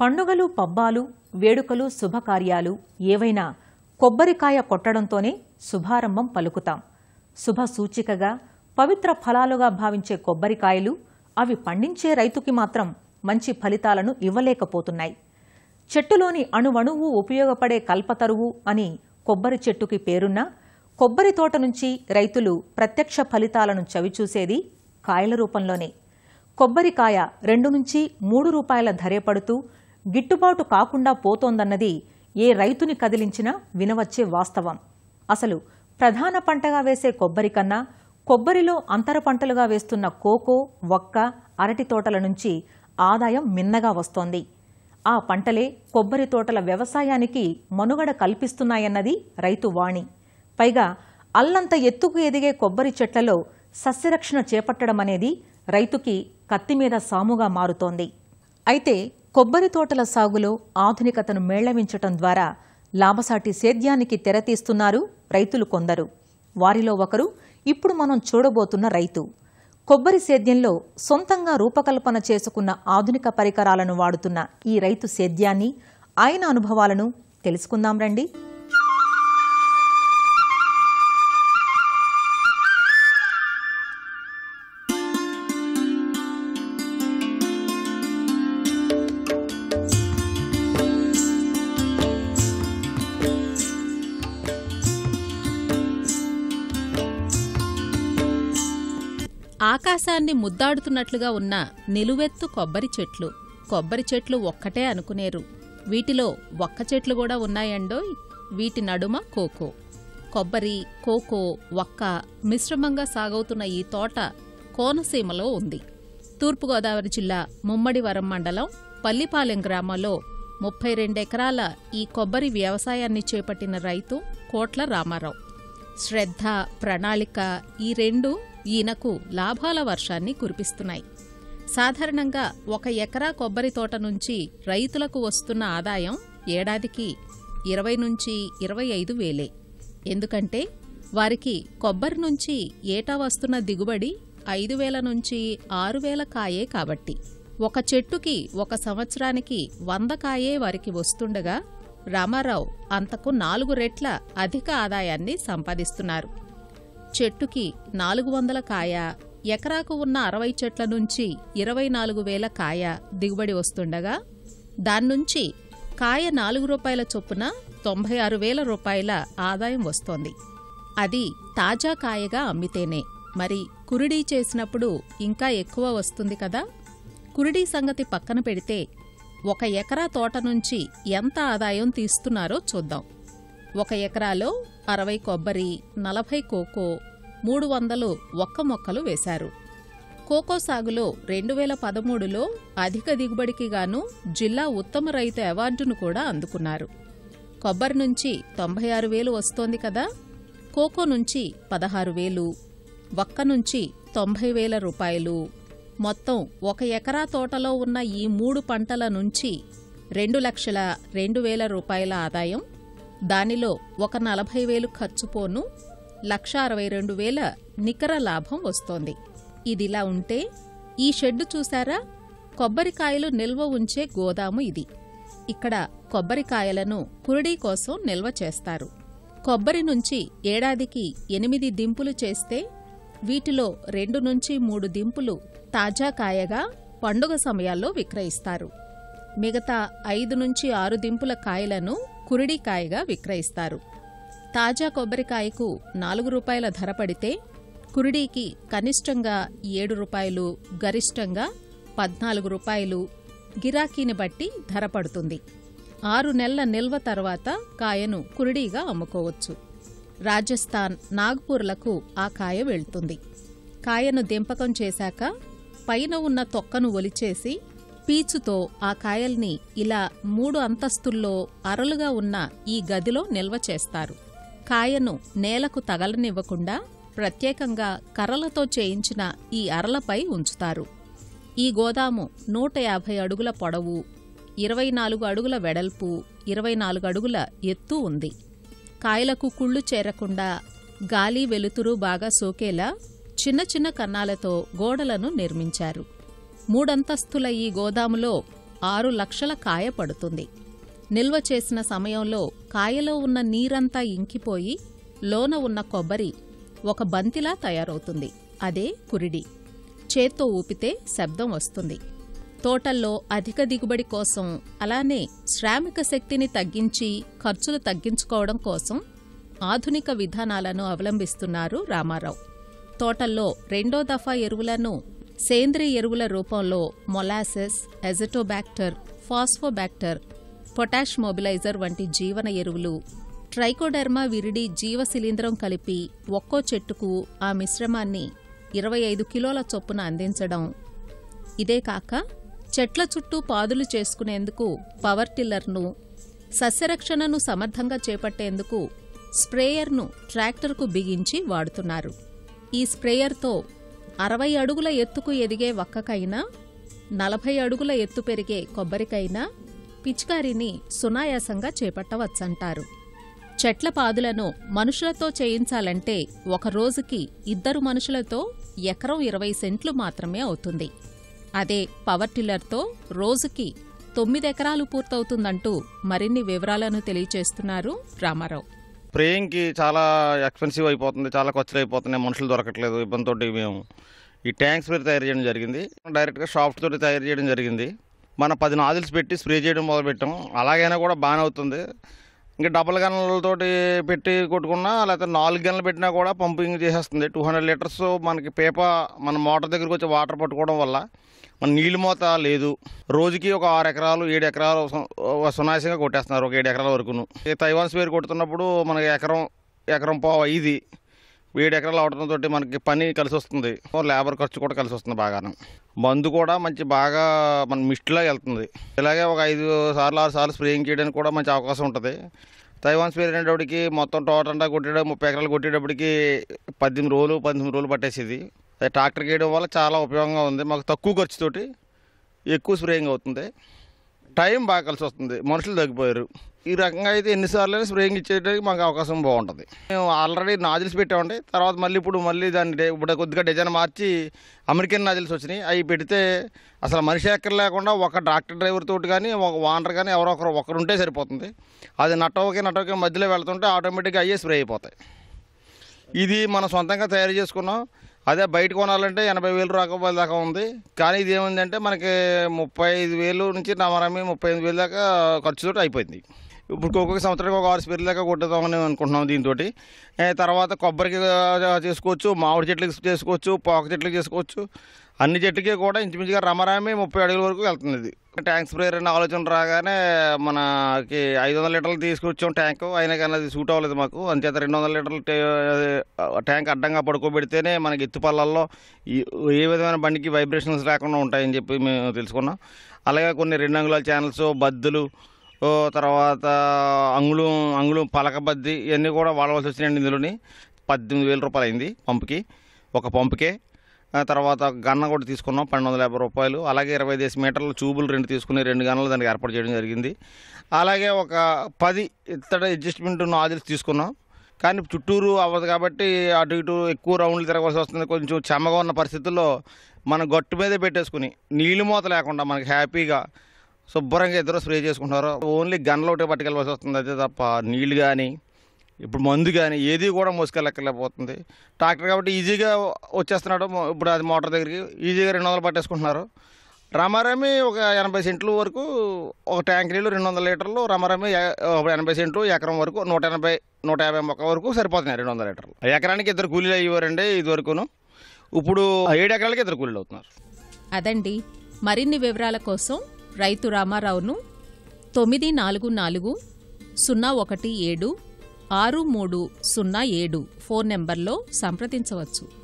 పండుగలు పబ్బాలు వేడుకలు శుభకార్యాలు ఏవైనా కొబ్బరికాయ కొట్టడంతోనే శుభారంభం పలుకుతాం. శుభ సూచికగా పవిత్ర ఫలాలుగా భావించే కొబ్బరికాయలు అవి పండించే రైతుకి మాత్రం మంచి ఫలితాలను ఇవ్వలేకపోతున్నాయి. చెట్టులోని అణువణువు ఉపయోగపడే కల్పతరువు అని కొబ్బరి చెట్టుకి పేరున్నా కొబ్బరి తోట నుంచి రైతులు ప్రత్యక్ష ఫలితాలను చవిచూసేది కాయల రూపంలోనే. కొబ్బరికాయ రెండు నుంచి మూడు రూపాయల ధరే పడుతూ గిట్టుబాటు కాకుండా పోతోందన్నది ఏ రైతుని కదిలించినా వినవచ్చే వాస్తవం. అసలు ప్రధాన పంటగా వేసే కొబ్బరి కన్నా కొబ్బరిలో అంతర పంటలుగా వేస్తున్న కోకో వక్క అరటి తోటల నుంచి ఆదాయం మిన్నగా వస్తోంది. ఆ పంటలే కొబ్బరి తోటల వ్యవసాయానికి మనుగడ కల్పిస్తున్నాయన్నది రైతు వాణి. పైగా అల్లంత ఎత్తుకు ఎదిగే కొబ్బరి చెట్లలో సస్యరక్షణ చేపట్టడం అనేది రైతుకి కత్తిమీద సాముగా మారుతోంది. అయితే కొబ్బరి తోటల సాగులో ఆధునికతను మేళవించటం ద్వారా లాభసాటి సేద్యానికి తెరతీస్తున్నారు రైతులు కొందరు. వారిలో ఒకరు ఇప్పుడు మనం చూడబోతున్న రైతు. కొబ్బరి సేద్యంలో సొంతంగా రూపకల్పన చేసుకున్న ఆధునిక పరికరాలను వాడుతున్న ఈ రైతు సేద్యాన్ని ఆయన అనుభవాలను తెలుసుకుందాం రండి. ఆకాశాన్ని ముద్దాడుతున్నట్లుగా ఉన్న నిలువెత్తు కొబ్బరి చెట్లు. కొబ్బరి చెట్లు ఒక్కటే అనుకునేరు. వీటిలో ఒక్క చెట్లు కూడా ఉన్నాయండోయ్? వీటి నడుమ కోకో. కొబ్బరి కోకో ఒక్క మిశ్రమంగా సాగవుతున్న ఈ తోట కోనసీమలో ఉంది. తూర్పుగోదావరి జిల్లా ముమ్మడివరం మండలం పల్లిపాలెం గ్రామంలో ముప్పై రెండెకరాల ఈ కొబ్బరి వ్యవసాయాన్ని చేపట్టిన రైతు కోట్ల రామారావు. శ్రద్ధ ప్రణాళిక ఈ రెండు ఈయనకు లాభాల వర్షాన్ని కురిపిస్తున్నాయి. సాధారణంగా ఒక ఎకరా కొబ్బరి తోట నుంచి రైతులకు వస్తున్న ఆదాయం ఏడాదికి ఇరవై నుంచి ఇరవై ఐదు వేలే. ఎందుకంటే వారికి కొబ్బరి నుంచి ఏటా వస్తున్న దిగుబడి ఐదు వేల నుంచి ఆరు వేల కాయే కాబట్టి. ఒక చెట్టుకి ఒక సంవత్సరానికి వంద కాయే వారికి వస్తుండగా రామారావు అంతకు నాలుగు రెట్ల అధిక ఆదాయాన్ని సంపాదిస్తున్నారు. చెట్టుకి నాలుగు వందల కాయ ఎకరాకు ఉన్న అరవై చెట్ల నుంచి ఇరవై నాలుగు వేల కాయ దిగుబడి వస్తుండగా దాన్నుంచి కాయ నాలుగు రూపాయల చొప్పున తొంభై ఆరు వేల రూపాయల ఆదాయం వస్తోంది. అది తాజా కాయగా అమ్మితేనే. మరి కురిడీ చేసినప్పుడు ఇంకా ఎక్కువ వస్తుంది కదా? కురిడీ సంగతి పక్కన పెడితే ఒక ఎకరా తోట నుంచి ఎంత ఆదాయం తీస్తున్నారో చూద్దాం. ఒక ఎకరాలో అరవై కొబ్బరి నలభై కోకో మూడు వందలు ఒక్క మొక్కలు వేశారు. కోకో సాగులో రెండు వేల పదమూడులో అధిక దిగుబడికి గాను జిల్లా ఉత్తమ రైతు అవార్డును కూడా అందుకున్నారు. కొబ్బరి నుంచి తొంభై ఆరు వేలు వస్తోంది కదా? కోకో నుంచి పదహారు వేలు ఒక్క నుంచి తొంభై వేల రూపాయలు. మొత్తం ఒక ఎకరా తోటలో ఉన్న ఈ మూడు పంటల నుంచి రెండు లక్షల రెండు వేల రూపాయల ఆదాయం దానిలో ఒక నలభై వేలు ఖర్చు పోను లక్ష అరవై రెండు వేల నికర లాభం వస్తోంది. ఇదిలా ఉంటే ఈ షెడ్డు చూశారా? కొబ్బరికాయలు నిల్వ ఉంచే గోదాము ఇది. ఇక్కడ కొబ్బరికాయలను కురుడీ కోసం నిల్వ చేస్తారు. కొబ్బరి నుంచి ఏడాదికి ఎనిమిది దింపులు చేస్తే వీటిలో రెండు నుంచి మూడు దింపులు తాజా కాయగా పండుగ సమయాల్లో విక్రయిస్తారు. మిగతా ఐదు నుంచి ఆరు దింపుల కాయలను కురిడికాయగా విక్రయిస్తారు. తాజా కొబ్బరికాయకు నాలుగు రూపాయల ధర పడితే కురిడీకి కనిష్టంగా ఏడు రూపాయలు గరిష్టంగా పద్నాలుగు రూపాయలు గిరాకీని బట్టి ధర పడుతుంది. ఆరు నెలల నిల్వ తర్వాత కాయను కురిడీగా అమ్ముకోవచ్చు. రాజస్థాన్ నాగ్పూర్లకు ఆ కాయ వెళ్తుంది. కాయను దింపకం చేశాక పైన ఉన్న తొక్కను ఒలిచేసి పీచుతో ఆ కాయల్ని ఇలా మూడు అంతస్తుల్లో అరలుగా ఉన్న ఈ గదిలో నిల్వ చేస్తారు. కాయను నేలకు తగలనివ్వకుండా ప్రత్యేకంగా కర్రలతో చేయించిన ఈ అరలపై ఉంచుతారు. ఈ గోదాము నూట యాభై అడుగుల పొడవు ఇరవై నాలుగు అడుగుల వెడల్పు ఇరవై నాలుగు అడుగుల ఎత్తు ఉంది. కాయలకు కుళ్ళు చేరకుండా గాలి వెలుతురు బాగా సోకేలా చిన్న చిన్న కన్నాలతో గోడలను నిర్మించారు. మూడంతస్తుల ఈ గోదాములో ఆరు లక్షల కాయ పడుతుంది. నిల్వ చేసిన సమయంలో కాయలో ఉన్న నీరంతా ఇంకిపోయి లోన ఉన్న కొబ్బరి ఒక బంతిలా తయారవుతుంది. అదే కురిడి. చేత్తో ఊపితే శబ్దం వస్తుంది. తోటల్లో అధిక దిగుబడి కోసం అలానే శ్రామిక శక్తిని తగ్గించి ఖర్చులు తగ్గించుకోవడం కోసం ఆధునిక విధానాలను అవలంబిస్తున్నారు రామారావు. తోటల్లో రెండో దఫా ఎరువులను సేంద్రియ ఎరువుల రూపంలో molasses azotobacter phosphobacter potash mobiliser వంటి జీవన ఎరువులు. ట్రైకోడెర్మా విరిడి జీవ శిలీంద్రం కలిపి ఒక్కో చెట్టుకు ఆ మిశ్రమాన్ని ఇరవై ఐదు కిలోల చొప్పున అందించడం. ఇదే కాక చెట్ల చుట్టూ పాదులు చేసుకునేందుకు పవర్ టిల్లర్ను సస్యరక్షణను సమర్థంగా చేపట్టేందుకు స్ప్రేయర్ను ట్రాక్టర్కు బిగించి వాడుతున్నారు. ఈ స్ప్రేయర్తో అరవై అడుగుల ఎత్తుకు ఎదిగే వక్కకైనా నలభై అడుగుల ఎత్తు పెరిగే కొబ్బరికైనా పిచికారిని సునాయాసంగా చేపట్టవచ్చంటారు. చెట్ల పాదులను మనుషులతో చేయించాలంటే ఒక రోజుకి ఇద్దరు మనుషులతో ఎకరం ఇరవై సెంట్లు మాత్రమే అవుతుంది. అదే పవర్ టిల్లర్తో రోజుకి తొమ్మిది ఎకరాలు పూర్తవుతుందంటూ మరిన్ని వివరాలను తెలియచేస్తున్నారు రామారావు. స్ప్రేయింగ్కి చాలా ఎక్స్పెన్సివ్ అయిపోతుంది చాలా ఖర్చులు అయిపోతున్నాయి మనుషులు దొరకట్లేదు ఇబ్బందితోటి మేము ఈ ట్యాంక్స్ స్ప్రే తయారు చేయడం జరిగింది. డైరెక్ట్గా షాఫ్ట్ తోటి తయారు చేయడం జరిగింది. మన పది నాజిల్స్ పెట్టి స్ప్రే చేయడం మొదలుపెట్టాం. అలాగైనా కూడా బాగానే అవుతుంది. ఇంకా డబల్ గన్లతోటి పెట్టి కొట్టుకున్నా లేకపోతే నాలుగు గన్లు పెట్టినా కూడా పంపింగ్ చేసేస్తుంది. టూ హండ్రెడ్ లీటర్స్ మనకి పేప మన మోటార్ దగ్గరికి వచ్చి వాటర్ పట్టుకోవడం వల్ల మన నీళ్ళు మోత లేదు. రోజుకి ఒక ఆరు ఎకరాలు ఏడు ఎకరాలు సు- సునాయాసంగా కొట్టేస్తున్నారు ఒక ఏడు ఎకరాల వరకును. ఈ తైవాన్ స్పేర్ కొడుతున్నప్పుడు మనకి ఎకరం ఎకరం పావు ఐదు ఏడు ఎకరాలు అవడంతో మనకి పని కలిసి వస్తుంది. లేబర్ ఖర్చు కూడా కలిసి వస్తుంది బాగాను. మందు కూడా మంచి బాగా మన మిస్ట్లా వెళ్తుంది. ఇలాగే ఒక ఐదు సార్లు ఆరు సార్లు స్ప్రేయింగ్ చేయడానికి కూడా మంచి అవకాశం ఉంటుంది. తైవాన్ స్ప్రే అనేటప్పటికి మొత్తం టోటల్ కొట్టేటప్పుడు ముప్పై ఎకరాలు కొట్టేటప్పటికి పద్దెనిమిది రోజులు పద్దెనిమిది రోజులు పట్టేసేది. ట్రాక్టర్కి వేయడం వల్ల చాలా ఉపయోగంగా ఉంది. మాకు తక్కువ ఖర్చుతోటి ఎక్కువ స్ప్రేయింగ్ అవుతుంది. టైం బాగా కలిసి వస్తుంది. మనుషులు తగ్గిపోయారు. ఈ రకంగా అయితే ఎన్నిసార్లు స్ప్రేయింగ్ ఇచ్చేయడానికి మాకు అవకాశం బాగుంటుంది. మేము ఆల్రెడీ నాజిల్స్ పెట్టామండి. తర్వాత మళ్ళీ ఇప్పుడు మళ్ళీ దాన్ని ఇప్పుడు కొద్దిగా డిజైన్ మార్చి అమెరికన్ నాజిల్స్ వచ్చినాయి. అవి పెడితే అసలు మనిషి ఎక్కడ లేకుండా ఒక ట్రాక్టర్ డ్రైవర్ తోటి కానీ ఒక వానర్ కానీ ఎవరో ఒకరు ఒకరు ఉంటే సరిపోతుంది. అది నటవకే నటవకే మధ్యలో వెళ్తుంటే ఆటోమేటిక్గా అయ్యే స్ప్రే అయిపోతాయి. ఇది మనం సొంతంగా తయారు చేసుకున్నాం. అదే బయట కొనాలంటే ఎనభై వేలు రూపాయల దాకా ఉంది. కానీ ఇది ఏముందంటే మనకి ముప్పై ఐదు వేలు నుంచి నమరమి ముప్పై ఐదు వేలు దాకా ఖర్చుతో అయిపోయింది. ఇప్పుడు ఒక్కొక్క సంవత్సరానికి ఒక ఆరు స్పీర్ల దాకా కొట్టుదామని అనుకుంటున్నాం దీంతో తర్వాత కొబ్బరికి చేసుకోవచ్చు మామిడి చెట్లకి చేసుకోవచ్చు పోక చెట్లకి చేసుకోవచ్చు. అన్ని చెట్టుకి కూడా ఇంచుమించుగా రమరామి ముప్పై అడుగుల వరకు వెళ్తుంది ఇది ట్యాంక్ స్ప్రేయర్ అనే ఆలోచన రాగానే మనకి ఐదు వందల లీటర్లు తీసుకొచ్చాం ట్యాంక్. అయినా కానీ అది సూట్ అవ్వలేదు మాకు. అంచేత రెండు వందల లీటర్లు ట్యాంక్ అడ్డంగా పడుకోబెడితేనే మనకి ఎత్తుపల్లల్లో ఏ విధమైన బండికి వైబ్రేషన్స్ లేకుండా ఉంటాయని చెప్పి మేము తెలుసుకున్నాం. అలాగే కొన్ని రెండు అంగుళాల ఛానల్స్ బద్దులు తర్వాత అంగుళం అంగుళం పలక బద్ది ఇవన్నీ కూడా వాడవలసి వచ్చినాయండి ఇందులోని. పద్దెనిమిది వేల రూపాయలు అయింది పంపుకి. ఒక పంపుకే తర్వాత గన్న కూడా తీసుకున్నాం పన్నెండు వందల యాభై రూపాయలు. అలాగే ఇరవై ఐదు మీటర్ల చూబులు రెండు తీసుకుని రెండు గన్నలు దానికి ఏర్పాటు చేయడం జరిగింది. అలాగే ఒక పది ఇత్తడి అడ్జస్ట్మెంట్ నాజిల్స్ తీసుకున్నాం. కానీ చుట్టూరు అవ్వదు కాబట్టి అటు ఇటు ఎక్కువ రౌండ్లు తిరగవలసి వస్తుంది. కొంచెం చెమ్మగా ఉన్న పరిస్థితుల్లో మనం గట్టు మీదే పెట్టేసుకుని నీళ్ళు మూత లేకుండా మనకి హ్యాపీగా శుభ్రంగా ఇద్దరు స్ప్రే చేసుకుంటారు ఓన్లీ గన్లు ఒకటే పట్టుకెళ్ళవలసి వస్తుంది. అదే తప్ప నీళ్ళు కానీ ఇప్పుడు మందు కానీ ఏది కూడా మోసుకెళ్ళక్కర్లేకపోతుంది. ట్రాక్టర్ కాబట్టి ఈజీగా వచ్చేస్తున్నాడు. ఇప్పుడు అది మోటార్ దగ్గరికి ఈజీగా రెండు వందలు పట్టేసుకుంటున్నారు. రమారమి ఒక ఎనభై సెంట్లు వరకు ఒక ట్యాంక్ నీళ్ళు రెండు వందల లీటర్లు రమారమి ఒక ఎనభై సెంట్లు ఎకరం వరకు నూట ఎనభై నూట యాభై మొక్క వరకు సరిపోతున్నాయి రెండు వందల లీటర్లు. ఎకరానికి ఇద్దరు కూలీలు అయ్యేవారండి ఇది వరకును. ఇప్పుడు ఏడు ఎకరాలకి ఇద్దరు కూలీలు అవుతున్నారు. అదండి. మరిన్ని వివరాల కోసం రైతు రామారావును తొమ్మిది నాలుగు నాలుగు సున్నా ఒకటి ఏడు ఆరు మూడు సున్నా ఏడు ఫోన్ నెంబర్లో సంప్రదించవచ్చు.